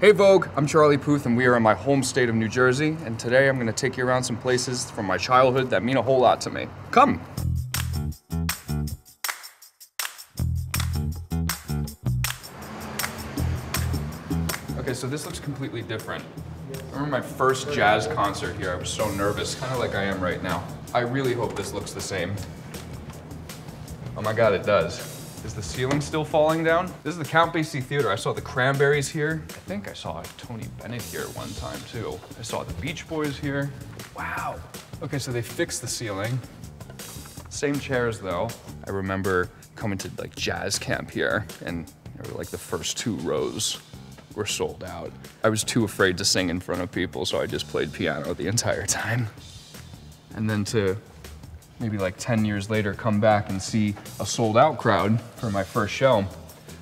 Hey Vogue, I'm Charlie Puth and we are in my home state of New Jersey and today I'm gonna take you around some places from my childhood that mean a whole lot to me. Come! Okay, so this looks completely different. I remember my first jazz concert here, I was so nervous, kind of like I am right now. I really hope this looks the same. Oh my god, it does. Is the ceiling still falling down? This is the Count Basie Theater. I saw the Cranberries here. I think I saw Tony Bennett here one time too. I saw the Beach Boys here. Wow. Okay, so they fixed the ceiling. Same chairs though. I remember coming to like jazz camp here and like the first two rows were sold out. I was too afraid to sing in front of people, so I just played piano the entire time. And then to maybe like 10 years later come back and see a sold out crowd for my first show.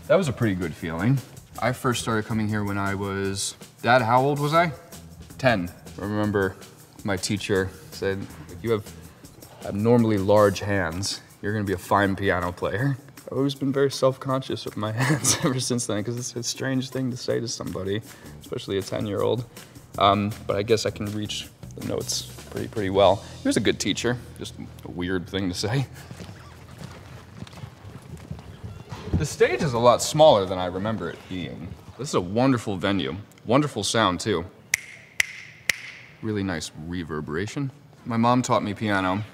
That was a pretty good feeling. I first started coming here when I was, Dad, how old was I? 10. I remember my teacher said, if you have abnormally large hands, you're gonna be a fine piano player. I've always been very self-conscious with my hands ever since then because it's a strange thing to say to somebody, especially a 10-year-old. Um, but I guess I can reach the notes pretty, pretty well. He was a good teacher, just a weird thing to say. The stage is a lot smaller than I remember it being. This is a wonderful venue. Wonderful sound too. Really nice reverberation. My mom taught me piano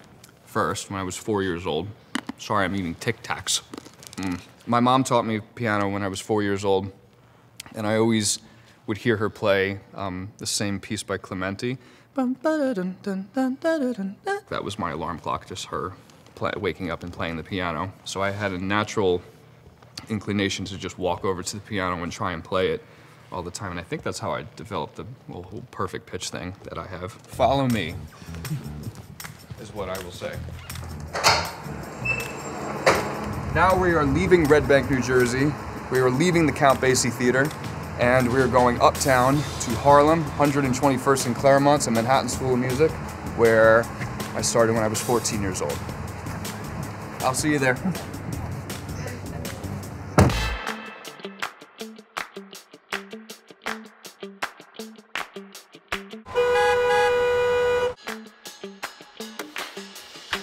first when I was four years old. Sorry, I'm eating Tic Tacs. Mm. My mom taught me piano when I was four years old, and I always would hear her play um, the same piece by Clementi. That was my alarm clock, just her waking up and playing the piano. So I had a natural inclination to just walk over to the piano and try and play it all the time. And I think that's how I developed the whole perfect pitch thing that I have. Follow me, is what I will say. Now we are leaving Red Bank, New Jersey. We are leaving the Count Basie Theater and we're going uptown to Harlem, 121st and Claremont, to Manhattan School of Music, where I started when I was 14 years old. I'll see you there.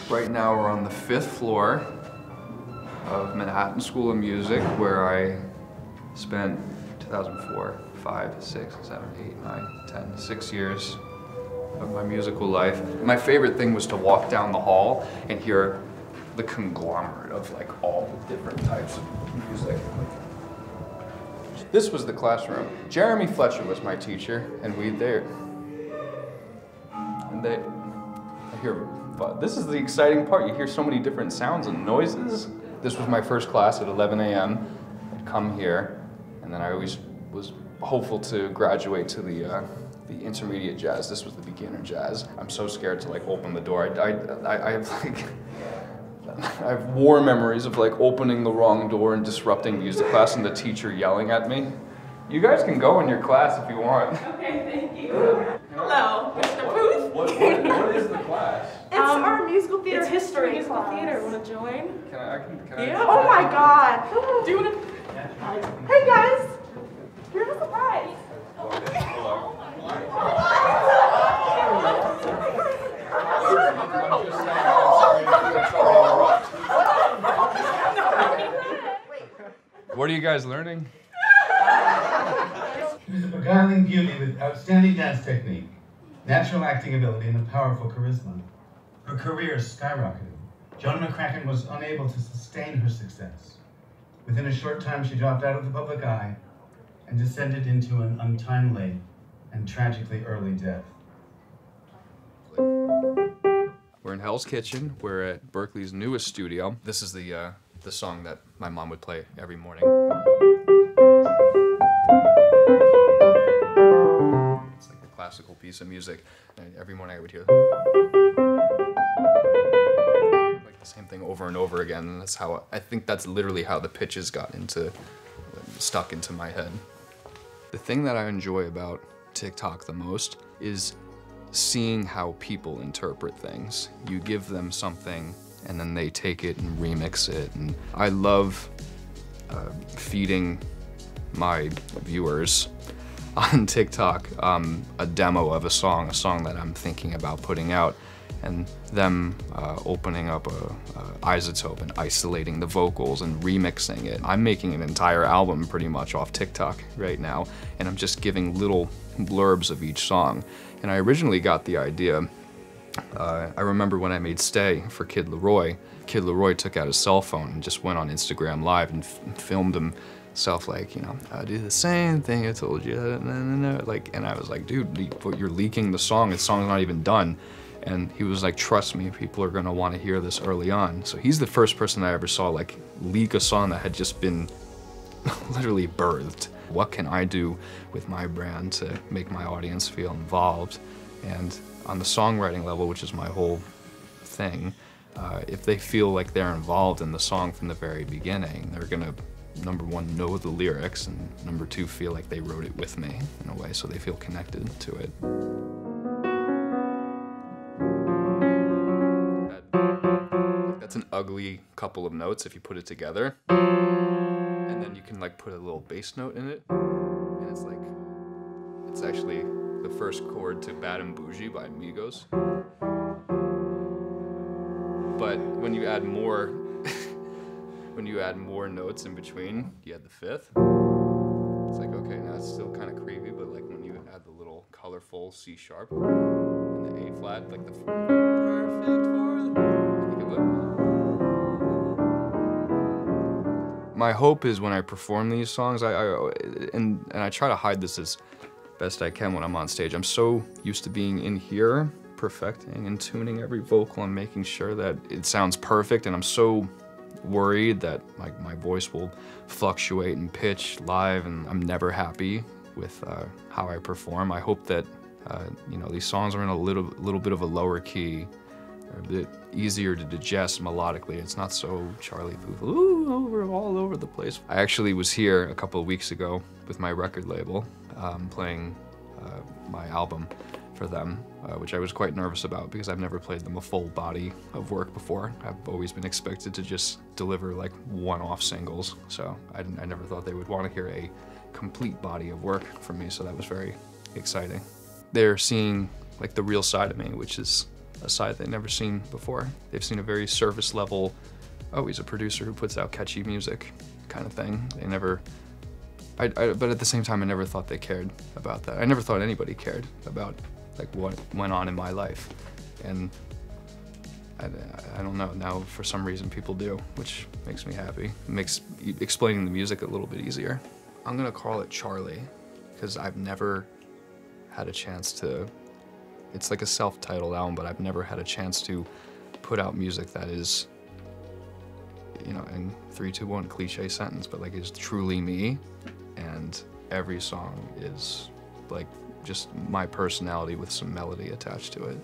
Right now we're on the fifth floor of Manhattan School of Music, where I spent 2004, 5, 6, 7, 8, 9, 10, 6 years of my musical life. My favorite thing was to walk down the hall and hear the conglomerate of like all the different types of music. This was the classroom. Jeremy Fletcher was my teacher, and we there. And they, I hear, but this is the exciting part. You hear so many different sounds and noises. This was my first class at 11 a.m. I'd come here, and then I always was hopeful to graduate to the uh, the intermediate jazz. This was the beginner jazz. I'm so scared to like open the door. I, I, I have like I have war memories of like opening the wrong door and disrupting music class and the teacher yelling at me. You guys can go in your class if you want. Okay, thank you. Hello, Mr. Booth. What, what, what is the class? It's um, our musical theater it's history musical class. theater. Want to join? Can I? I can, can yeah. I, oh my God. Do you want to? Hey guys, here's a surprise. What are you guys learning? She's a beguiling beauty with outstanding dance technique, natural acting ability, and a powerful charisma. Her career skyrocketed. Joan McCracken was unable to sustain her success. Within a short time, she dropped out of the public eye and descended into an untimely and tragically early death. We're in Hell's Kitchen. We're at Berklee's newest studio. This is the uh, the song that my mom would play every morning. It's like a classical piece of music. And every morning I would hear same thing over and over again. And that's how, I think that's literally how the pitches got into, stuck into my head. The thing that I enjoy about TikTok the most is seeing how people interpret things. You give them something and then they take it and remix it. And I love uh, feeding my viewers on TikTok um, a demo of a song, a song that I'm thinking about putting out, and them uh, opening up a, a iZotope and isolating the vocals and remixing it. I'm making an entire album pretty much off TikTok right now, and I'm just giving little blurbs of each song. And I originally got the idea uh, I remember when I made Stay for Kid LAROI, Kid LAROI took out his cell phone and just went on Instagram Live and filmed himself like, you know, I do the same thing I told you, like, and I was like, dude, you're leaking the song, the song's not even done. And he was like, trust me, people are gonna wanna hear this early on. So he's the first person I ever saw like leak a song that had just been literally birthed. What can I do with my brand to make my audience feel involved? And on the songwriting level, which is my whole thing, uh, if they feel like they're involved in the song from the very beginning, they're gonna, number one, know the lyrics, and number two, feel like they wrote it with me in a way, so they feel connected to it. Ugly couple of notes if you put it together. And then you can like put a little bass note in it, and it's like, it's actually the first chord to Bad and Boujee by Migos. But when you add more, when you add more notes in between, you add the fifth. It's like, okay, now it's still kind of creepy, but like when you add the little colorful C sharp and the A flat, like the perfect for My hope is when I perform these songs, I, I and and I try to hide this as best I can when I'm on stage. I'm so used to being in here, perfecting and tuning every vocal and making sure that it sounds perfect, and I'm so worried that like my voice will fluctuate in pitch live, and I'm never happy with uh, how I perform. I hope that uh, you know these songs are in a little little bit of a lower key, a bit easier to digest melodically. It's not so Charlie Puth, ooh, over all over the place. I actually was here a couple of weeks ago with my record label, um, playing uh, my album for them, uh, which I was quite nervous about because I've never played them a full body of work before. I've always been expected to just deliver like one-off singles, so I, I never thought they would want to hear a complete body of work from me, so that was very exciting. They're seeing like the real side of me, which is a side they've never seen before. They've seen a very surface level, oh, he's a producer who puts out catchy music kind of thing. They never I, I, but at the same time, I never thought they cared about that. I never thought anybody cared about like what went on in my life, and I, I don't know. Now, for some reason, people do, which makes me happy. It makes explaining the music a little bit easier. I'm gonna call it Charlie, because I've never had a chance to. It's like a self-titled album, but I've never had a chance to put out music that is you know, in three, two, one, cliche sentence, but like is truly me and every song is like just my personality with some melody attached to it.